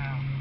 now.